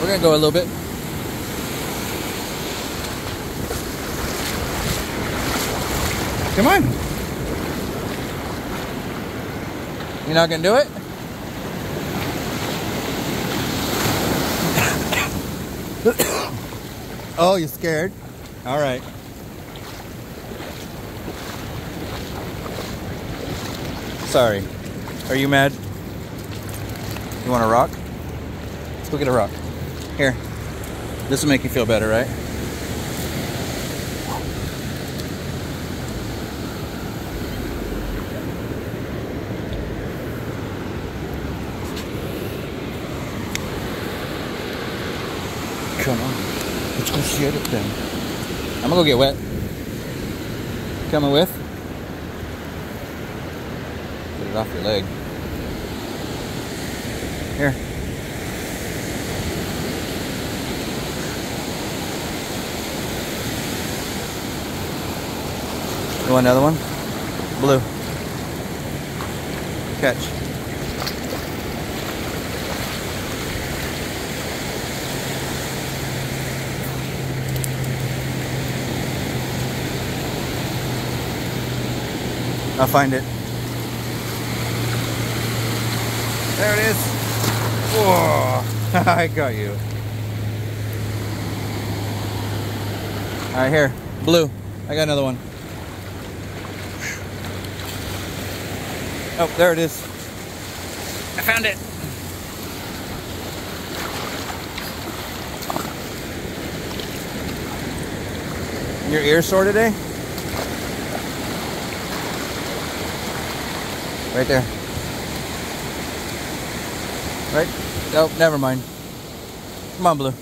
We're gonna go a little bit. Come on. You're not gonna do it? oh, you're scared? All right. Sorry. Are you mad? You want a rock? Let's go get a rock. Here. This will make you feel better, right? Come on. Let's go shit it then. I'm gonna go get wet. Coming with? Get it off your leg. Here. You want another one? Blue. Catch. I'll find it. There it is. Whoa, I got you. All right, here, blue. I got another one. Oh, there it is. I found it. Your ear sore today? Right there. Right? Oh, never mind. Come on, Blue.